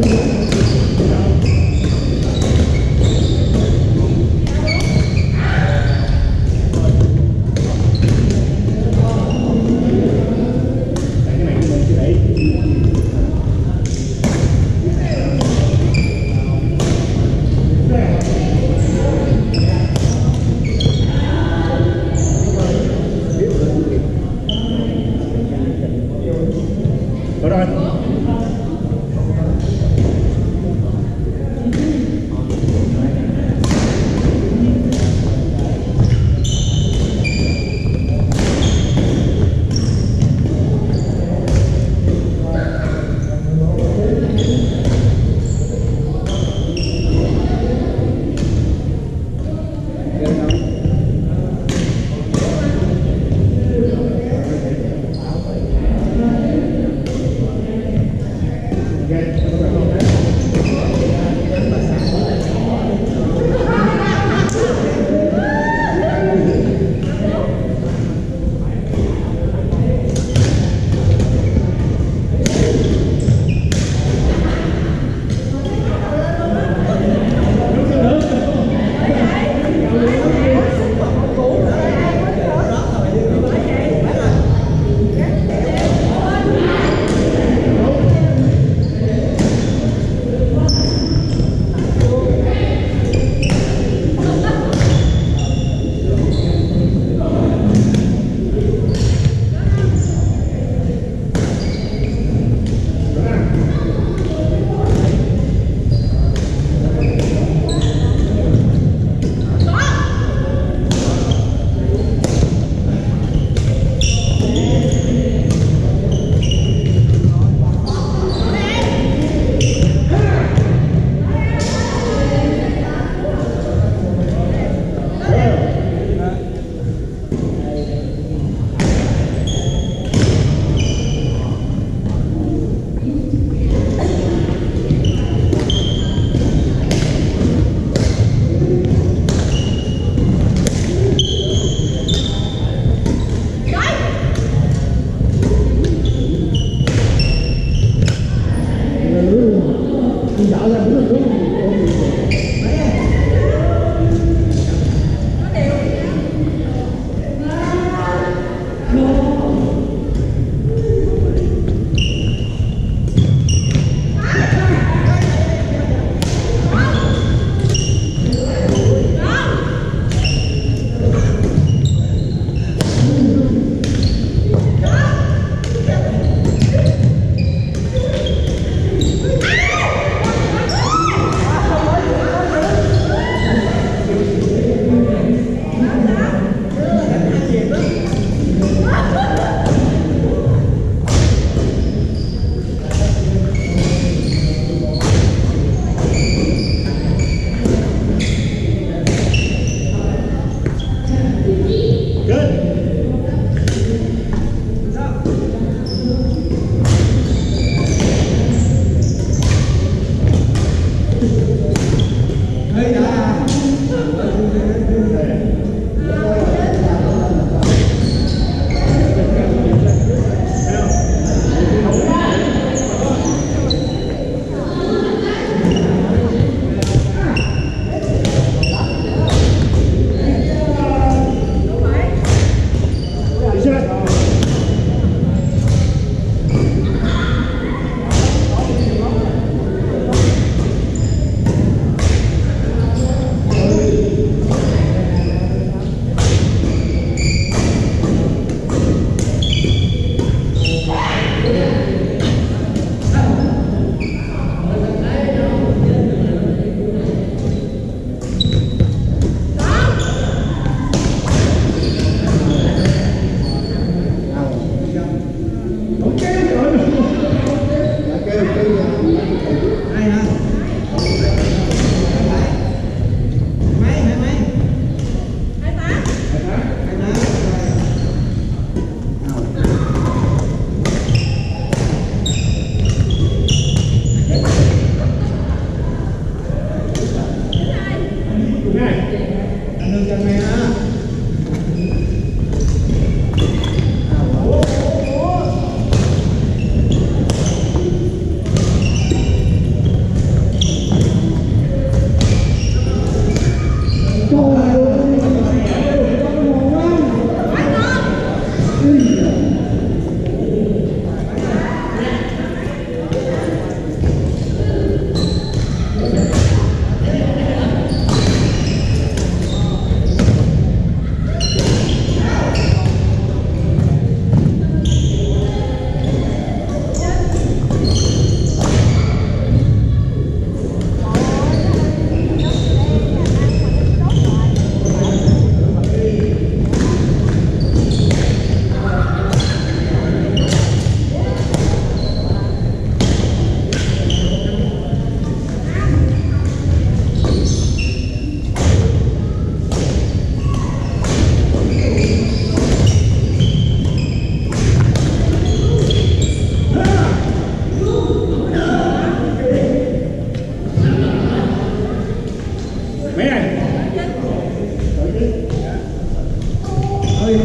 Thank you. Ooh. Amen. Amen. mấy này Ôi,